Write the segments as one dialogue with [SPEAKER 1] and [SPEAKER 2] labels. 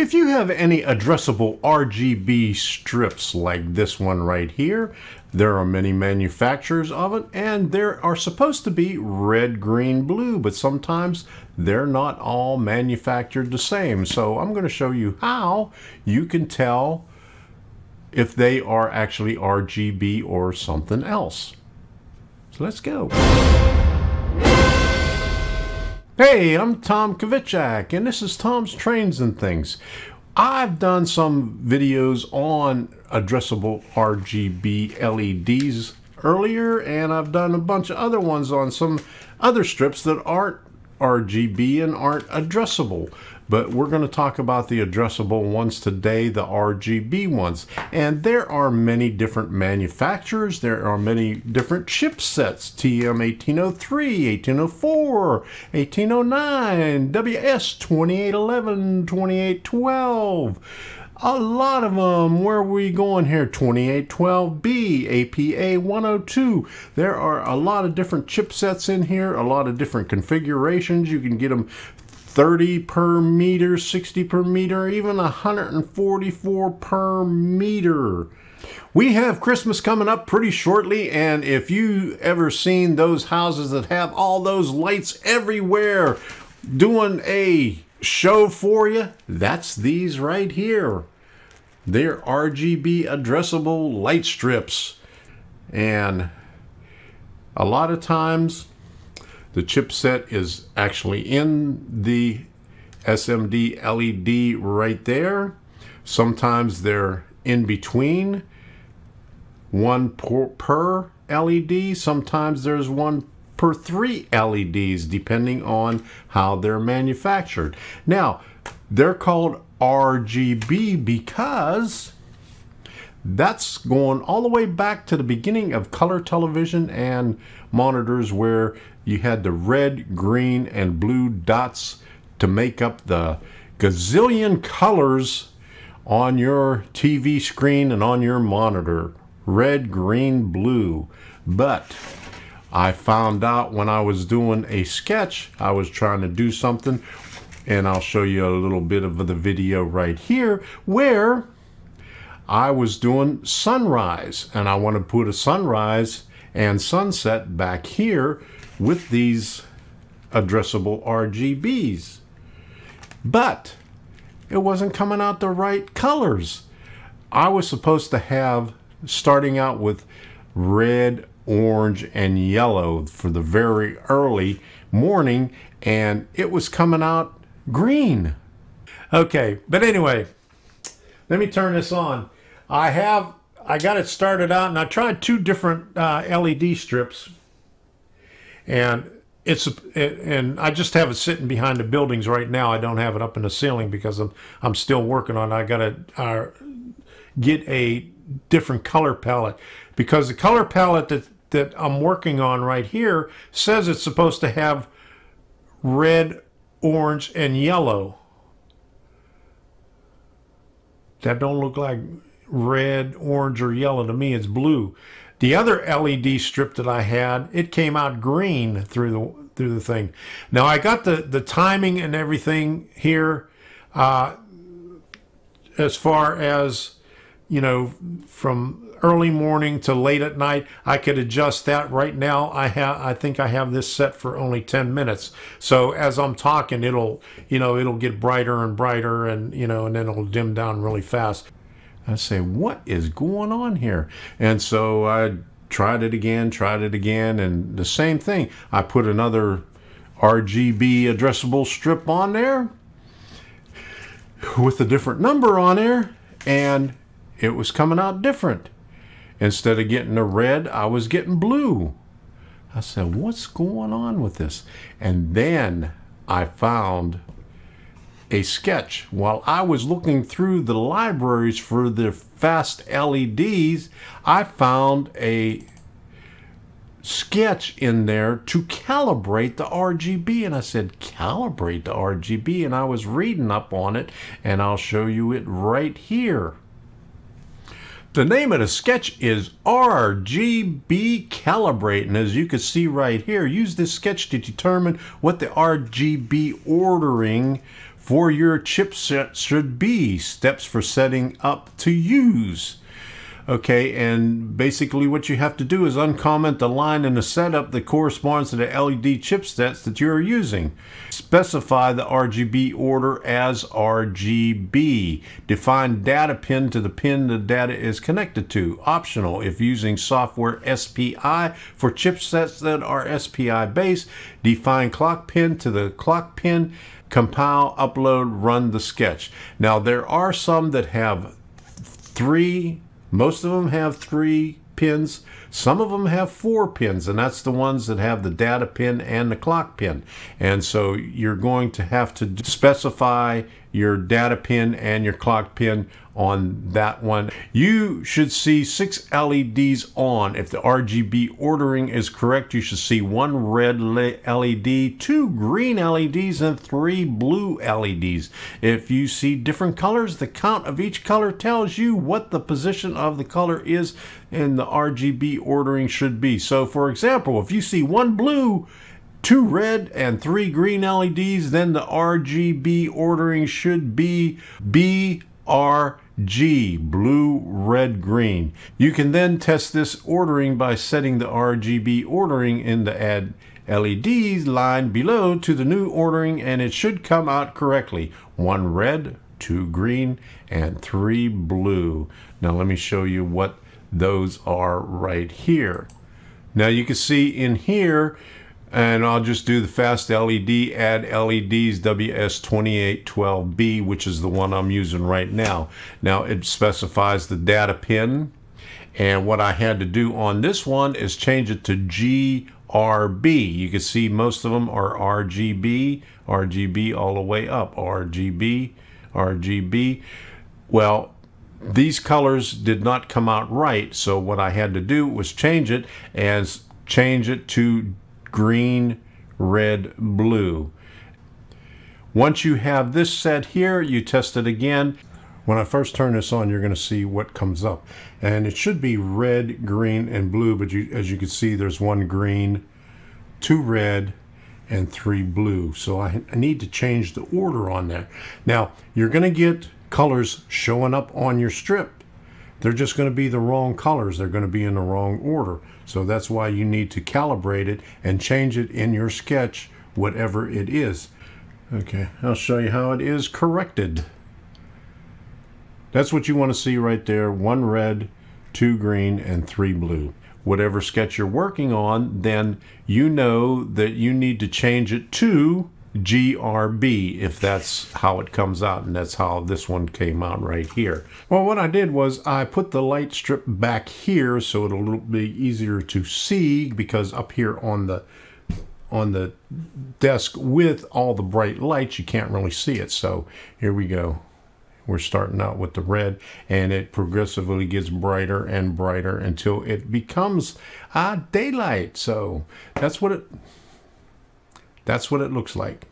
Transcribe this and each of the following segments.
[SPEAKER 1] If you have any addressable RGB strips like this one right here, there are many manufacturers of it, and there are supposed to be red, green, blue, but sometimes they're not all manufactured the same. So I'm going to show you how you can tell if they are actually RGB or something else. So let's go. Hey, I'm Tom Kvichak, and this is Tom's Trains and Things. I've done some videos on addressable RGB LEDs earlier, and I've done a bunch of other ones on some other strips that aren't RGB and aren't addressable but we're going to talk about the addressable ones today, the RGB ones. And there are many different manufacturers. There are many different chipsets, TM1803, 1804, 1809, WS2811, 2812 a lot of them. Where are we going here? 2812B, APA 102. There are a lot of different chipsets in here, a lot of different configurations. You can get them 30 per meter, 60 per meter, even 144 per meter. We have Christmas coming up pretty shortly, and if you ever seen those houses that have all those lights everywhere doing a show for you, that's these right here. They're RGB addressable light strips. And a lot of times the chipset is actually in the SMD LED right there. Sometimes they're in between one per, LED. Sometimes there's one per three LEDs depending on how they're manufactured. Now, they're called RGB because that's going all the way back to the beginning of color television and monitors where you had the red, green, and blue dots to make up the gazillion colors on your TV screen and on your monitor. Red, green, blue. But I found out when I was doing a sketch, I was trying to do something, and I'll show you a little bit of the video right here, where I was doing sunrise, and I want to put a sunrise and sunset back here with these addressable RGBs. But it wasn't coming out the right colors. I was supposed to have, starting out with red, orange, and yellow for the very early morning, and it was coming out green. Okay, but anyway, let me turn this on. I have I got it started out and I tried two different uh, LED strips and it's and I just have it sitting behind the buildings right now. I don't have it up in the ceiling because I'm I'm still working on it. I got to uh, get a different color palette because the color palette that that I'm working on right here says it's supposed to have red, orange, and yellow that don't look like red, orange, or yellow. To me, it's blue. The other LED strip that I had, it came out green through the through the thing. Now I got the the timing and everything here, uh, as far as you know, from early morning to late at night. I could adjust that. Right now, I have I think I have this set for only 10 minutes. So as I'm talking, it'll you know it'll get brighter and brighter, and you know, and then it'll dim down really fast. I say, what is going on here? And so I tried it again, tried it again, and the same thing. I put another RGB addressable strip on there with a different number on there, and it was coming out different. Instead of getting a red, I was getting blue. I said, what's going on with this? And then I found a sketch. While I was looking through the libraries for the fast LEDs, I found a sketch in there to calibrate the RGB. And I said, calibrate the RGB. And I was reading up on it, and I'll show you it right here. The name of the sketch is RGB Calibrate, and as you can see right here, use this sketch to determine what the RGB ordering for your chipset should be. Steps for setting up to use. Okay, and basically what you have to do is uncomment the line in the setup that corresponds to the LED chipsets that you're using. Specify the RGB order as RGB. Define data pin to the pin the data is connected to. Optional if using software SPI for chipsets that are SPI based. Define clock pin to the clock pin. Compile, upload, run the sketch. Now there are some that have three most of them have three pins. Some of them have four pins, and that's the ones that have the data pin and the clock pin. And so you're going to have to specify your data pin and your clock pin on that one. You should see six LEDs on. If the RGB ordering is correct, you should see one red LED, two green LEDs, and three blue LEDs. If you see different colors, the count of each color tells you what the position of the color is and the RGB ordering should be. So for example, if you see one blue two red and three green LEDs, then the RGB ordering should be BRG, blue, red, green. You can then test this ordering by setting the RGB ordering in the add LEDs line below to the new ordering and it should come out correctly. One red, two green, and three blue. Now let me show you what those are right here. Now you can see in here and I'll just do the fast LED add LEDs WS2812B which is the one I'm using right now. Now it specifies the data pin and what I had to do on this one is change it to GRB you can see most of them are RGB RGB all the way up RGB RGB well these colors did not come out right so what I had to do was change it and change it to green, red, blue. Once you have this set here, you test it again. When I first turn this on, you're going to see what comes up. And it should be red, green, and blue, but you, as you can see, there's one green, two red, and three blue. So I, I need to change the order on that. Now, you're going to get colors showing up on your strip they're just going to be the wrong colors. They're going to be in the wrong order. So that's why you need to calibrate it and change it in your sketch, whatever it is. Okay, I'll show you how it is corrected. That's what you want to see right there. One red, two green, and three blue. Whatever sketch you're working on, then you know that you need to change it to GRB if that's how it comes out and that's how this one came out right here. Well what I did was I put the light strip back here so it'll be easier to see because up here on the on the desk with all the bright lights you can't really see it. So here we go. We're starting out with the red and it progressively gets brighter and brighter until it becomes uh, daylight. So that's what it that's what it looks like.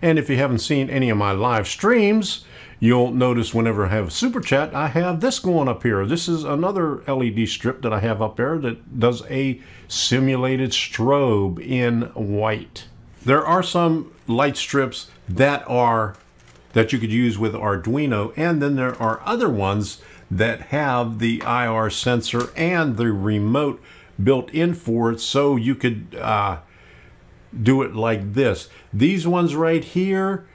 [SPEAKER 1] And if you haven't seen any of my live streams, you'll notice whenever I have Super Chat, I have this going up here. This is another LED strip that I have up there that does a simulated strobe in white. There are some light strips that are that you could use with Arduino, and then there are other ones that have the IR sensor and the remote built in for it so you could uh, do it like this. These ones right here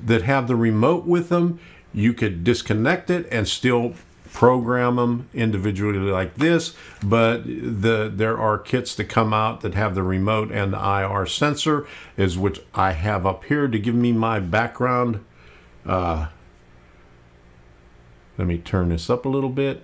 [SPEAKER 1] that have the remote with them, you could disconnect it and still program them individually like this but the there are kits that come out that have the remote and the IR sensor is which I have up here to give me my background uh, let me turn this up a little bit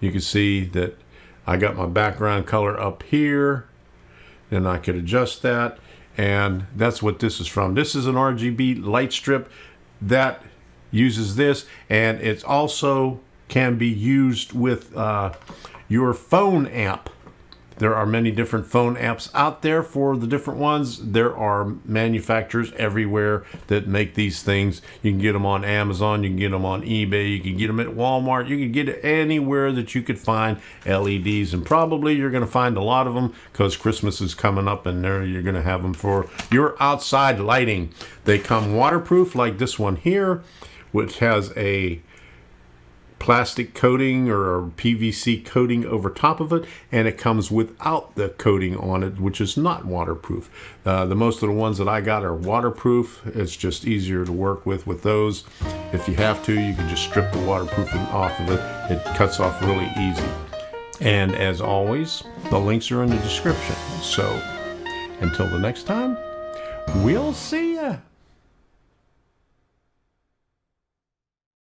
[SPEAKER 1] you can see that I got my background color up here and I could adjust that and that's what this is from. This is an RGB light strip that uses this and it also can be used with uh, your phone amp There are many different phone apps out there for the different ones. There are manufacturers everywhere that make these things. You can get them on Amazon, you can get them on eBay, you can get them at Walmart, you can get it anywhere that you could find LEDs. And probably you're going to find a lot of them because Christmas is coming up and there you're going to have them for your outside lighting. They come waterproof like this one here, which has a plastic coating or PVC coating over top of it, and it comes without the coating on it, which is not waterproof. Uh, the most of the ones that I got are waterproof. It's just easier to work with with those. If you have to, you can just strip the waterproofing off of it. It cuts off really easy. And as always, the links are in the description. So until the next time, we'll see.